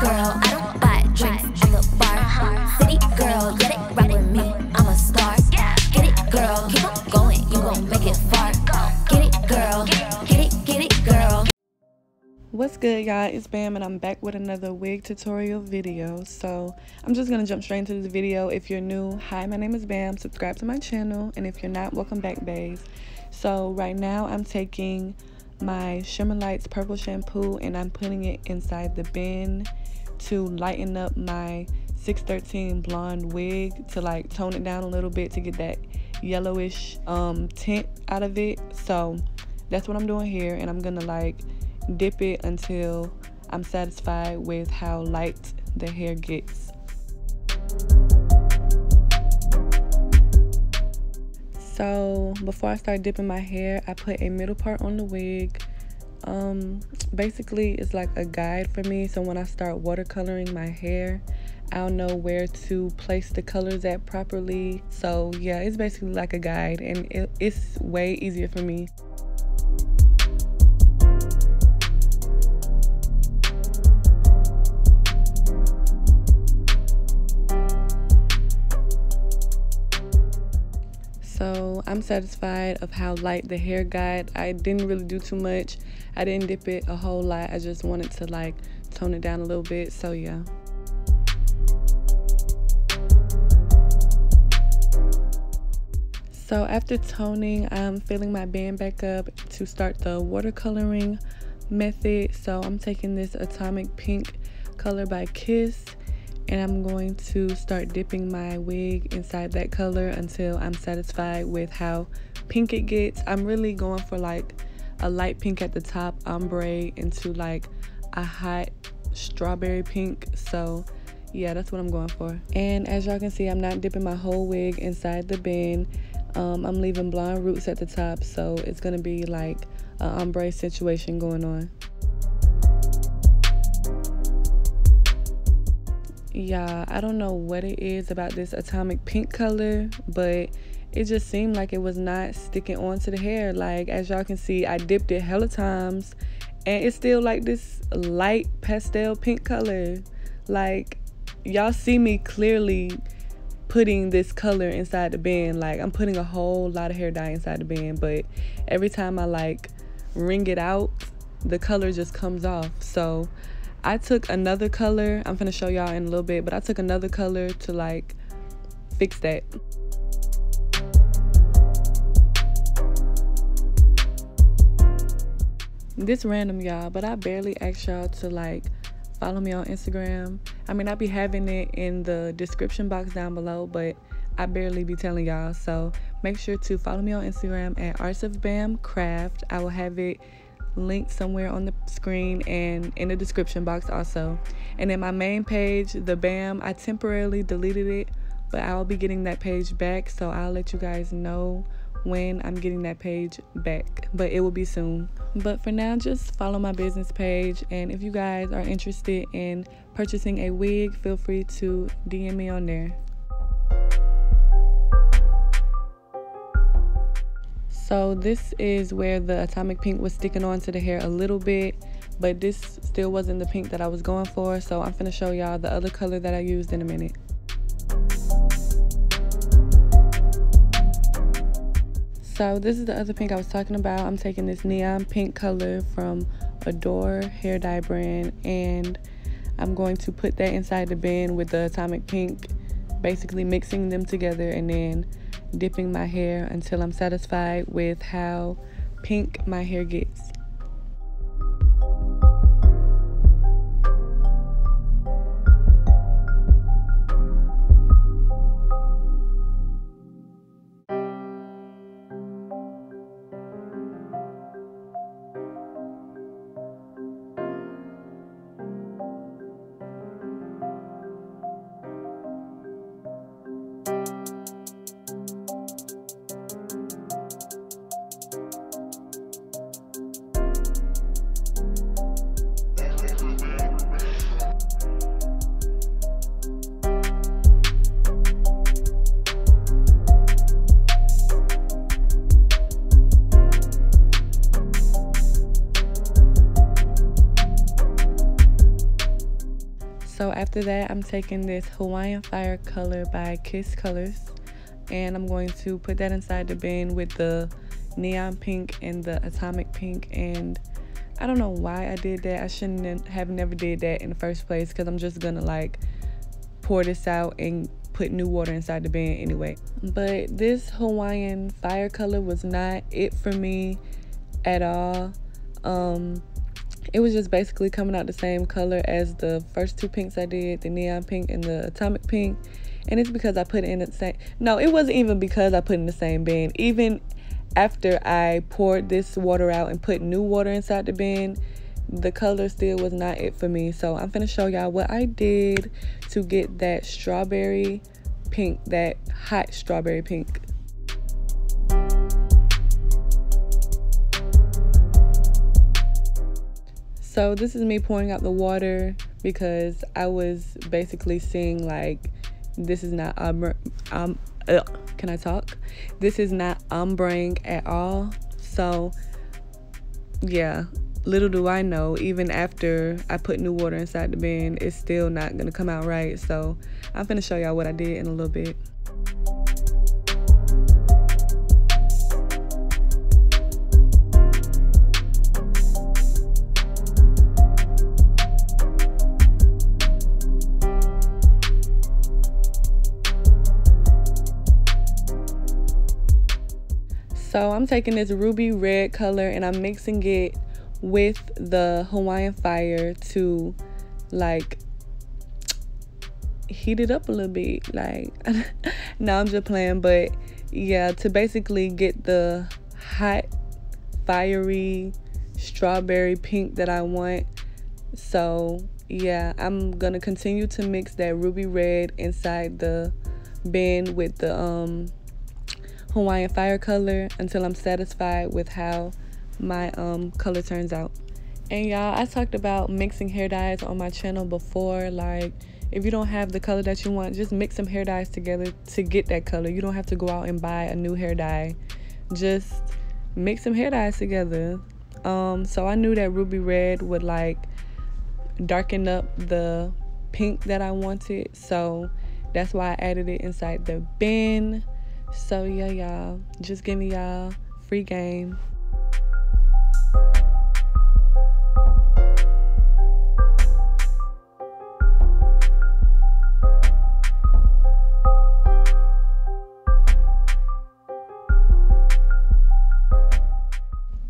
girl, I don't buy drinks at the bar. City girl, yeah, they ride with me, I'm a star. Get it, girl, keep on going, you gon' make it far. Get it, girl, get it, get it, girl. What's good y'all, it's Bam and I'm back with another wig tutorial video. So I'm just gonna jump straight into this video. If you're new, hi my name is Bam, subscribe to my channel and if you're not, welcome back babes. So right now I'm taking my Shimmer Lights purple shampoo and I'm putting it inside the bin to lighten up my 613 blonde wig to like tone it down a little bit to get that yellowish um, tint out of it. So that's what I'm doing here and I'm gonna like dip it until I'm satisfied with how light the hair gets. So before I start dipping my hair, I put a middle part on the wig. Um, basically, it's like a guide for me. So when I start watercoloring my hair, I'll know where to place the colors at properly. So yeah, it's basically like a guide and it, it's way easier for me. I'm satisfied of how light the hair got. I didn't really do too much. I didn't dip it a whole lot. I just wanted to like tone it down a little bit. So yeah. So after toning, I'm filling my band back up to start the watercoloring method. So I'm taking this Atomic Pink color by Kiss and I'm going to start dipping my wig inside that color until I'm satisfied with how pink it gets. I'm really going for like a light pink at the top, ombre into like a hot strawberry pink. So yeah, that's what I'm going for. And as y'all can see, I'm not dipping my whole wig inside the bin. Um, I'm leaving blonde roots at the top, so it's gonna be like an ombre situation going on. Yeah i don't know what it is about this atomic pink color but it just seemed like it was not sticking onto the hair. Like as y'all can see i dipped it hella times and it's still like this light pastel pink color. Like y'all see me clearly putting this color inside the band. Like i'm putting a whole lot of hair dye inside the band but every time i like wring it out the color just comes off. So I took another color. I'm gonna show y'all in a little bit, but I took another color to like fix that. This random y'all, but I barely asked y'all to like follow me on Instagram. I mean, I'll be having it in the description box down below, but I barely be telling y'all. So make sure to follow me on Instagram at Arts of Bam Craft. I will have it linked somewhere on the screen and in the description box also. And then my main page, the BAM, I temporarily deleted it, but I'll be getting that page back. So I'll let you guys know when I'm getting that page back, but it will be soon. But for now, just follow my business page. And if you guys are interested in purchasing a wig, feel free to DM me on there. So this is where the atomic pink was sticking onto the hair a little bit, but this still wasn't the pink that I was going for. So I'm gonna show y'all the other color that I used in a minute. So this is the other pink I was talking about. I'm taking this neon pink color from Adore Hair Dye brand and I'm going to put that inside the bin with the atomic pink, basically mixing them together and then dipping my hair until I'm satisfied with how pink my hair gets. After that, I'm taking this Hawaiian Fire color by Kiss Colors. And I'm going to put that inside the bin with the neon pink and the atomic pink. And I don't know why I did that. I shouldn't have never did that in the first place because I'm just to like pour this out and put new water inside the bin anyway. But this Hawaiian fire color was not it for me at all. Um, it was just basically coming out the same color as the first two pinks I did, the neon pink and the atomic pink. And it's because I put in the same, no, it wasn't even because I put in the same bin. Even after I poured this water out and put new water inside the bin, the color still was not it for me. So I'm gonna show y'all what I did to get that strawberry pink, that hot strawberry pink. So this is me pouring out the water because I was basically seeing like this is not um, um can I talk? This is not ombrang at all. So yeah, little do I know, even after I put new water inside the bin, it's still not gonna come out right. So I'm gonna show y'all what I did in a little bit. So I'm taking this ruby red color and I'm mixing it with the Hawaiian fire to like heat it up a little bit. Like, no, I'm just playing, but yeah, to basically get the hot, fiery, strawberry pink that I want. So, yeah, I'm gonna continue to mix that ruby red inside the bin with the um Hawaiian fire color until I'm satisfied with how my um color turns out. And y'all, I talked about mixing hair dyes on my channel before. Like, if you don't have the color that you want, just mix some hair dyes together to get that color. You don't have to go out and buy a new hair dye. Just mix some hair dyes together. Um, so I knew that ruby red would like darken up the pink that I wanted. So that's why I added it inside the bin. So yeah, y'all, just give me y'all free game.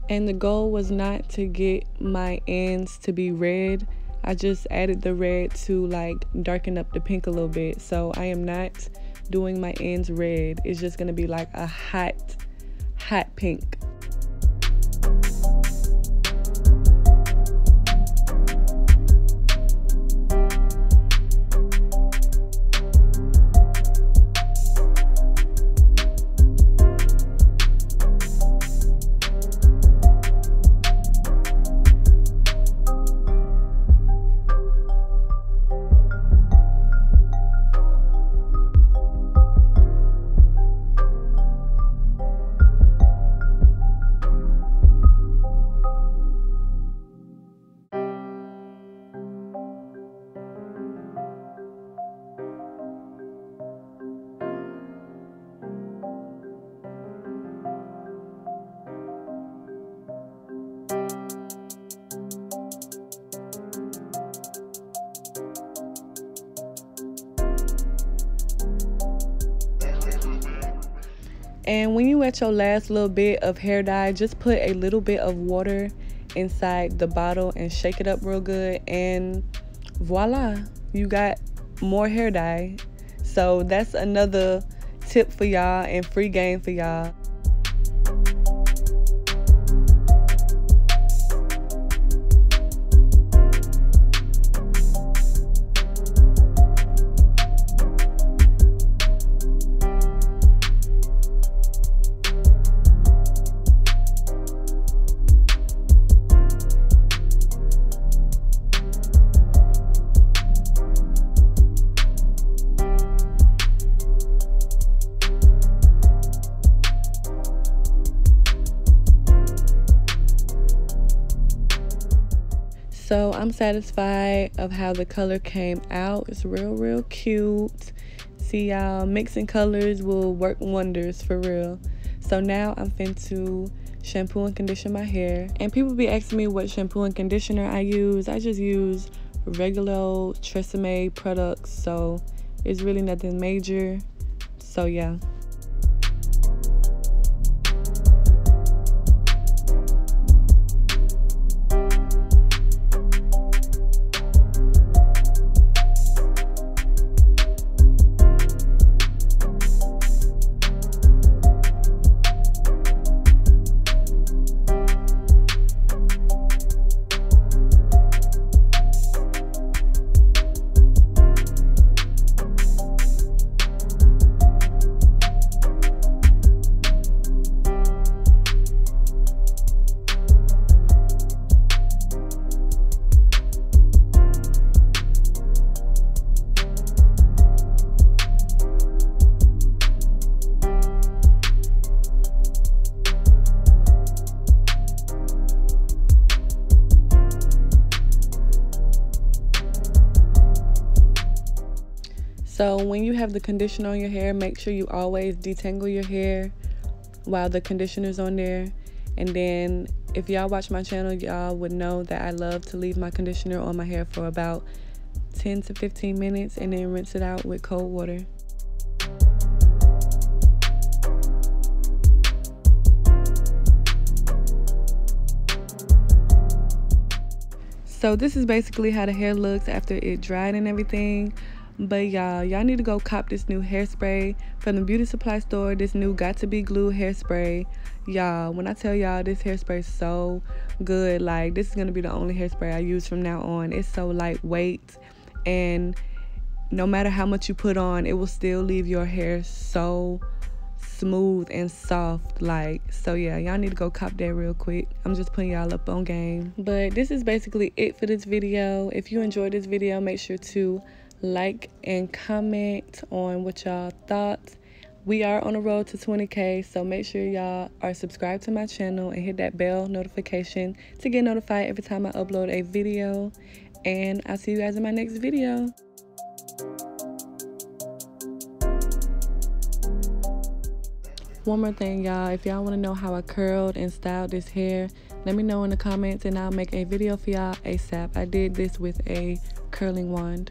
And the goal was not to get my ends to be red. I just added the red to like darken up the pink a little bit. So I am not doing my ends red. It's just gonna be like a hot, hot pink. And when you at your last little bit of hair dye, just put a little bit of water inside the bottle and shake it up real good. And voila, you got more hair dye. So that's another tip for y'all and free game for y'all. I'm satisfied of how the color came out. It's real, real cute. See y'all, mixing colors will work wonders for real. So now I'm fin to shampoo and condition my hair. And people be asking me what shampoo and conditioner I use. I just use regular Tresemme products. So it's really nothing major. So yeah. So when you have the conditioner on your hair, make sure you always detangle your hair while the conditioner's on there. And then if y'all watch my channel, y'all would know that I love to leave my conditioner on my hair for about 10 to 15 minutes and then rinse it out with cold water. So this is basically how the hair looks after it dried and everything. But y'all, y'all need to go cop this new hairspray from the beauty supply store. This new Got2b Glue hairspray. Y'all, when I tell y'all this hairspray is so good, like this is gonna be the only hairspray I use from now on. It's so lightweight and no matter how much you put on, it will still leave your hair so smooth and soft like so yeah y'all need to go cop that real quick i'm just putting y'all up on game but this is basically it for this video if you enjoyed this video make sure to like and comment on what y'all thought. We are on the road to 20k, so make sure y'all are subscribed to my channel and hit that bell notification to get notified every time I upload a video. And I'll see you guys in my next video. One more thing, y'all. If y'all want to know how I curled and styled this hair, let me know in the comments and I'll make a video for y'all ASAP. I did this with a curling wand.